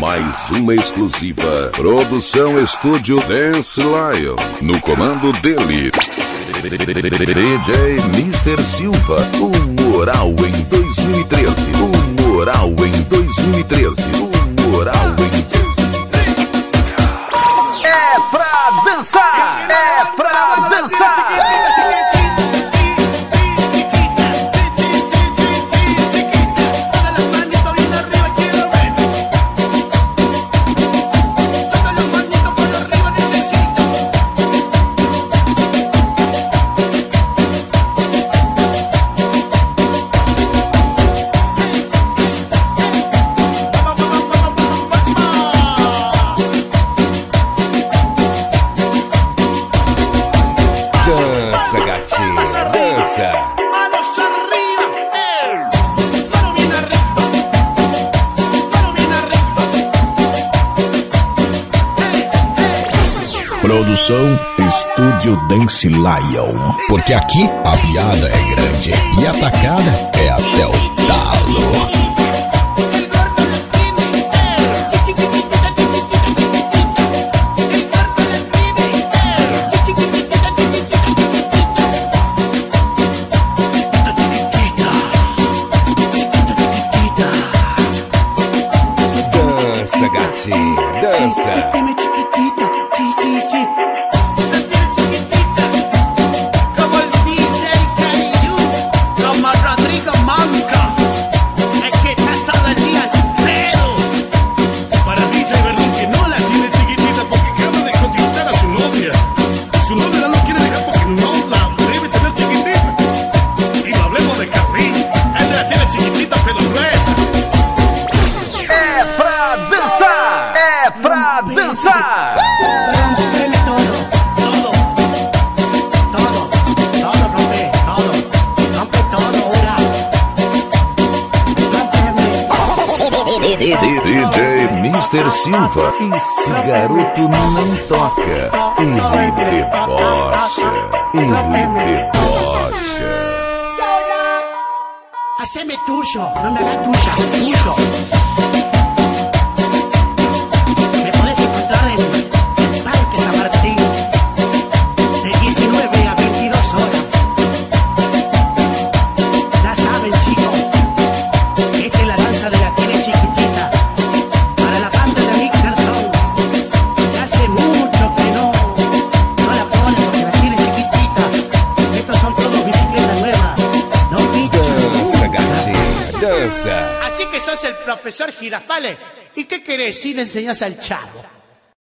Mais uma exclusiva. Produção Estúdio Dance Lion. No comando dele. DJ Mr. Silva. O Moral em 2013. O Moral em 2013. Produção Estúdio Dance Lion. Porque aqui a piada é grande e a tacada é até o talo. Dança, gatinha, dança. dançar! DJ Mr. Silva. Esse garoto não toca. Ele debocha. Ele debocha. tudo, tudo, tudo, me tudo, tudo, tudo, Así que sos el profesor Girafale. ¿Y qué querés decir le enseñás al chavo?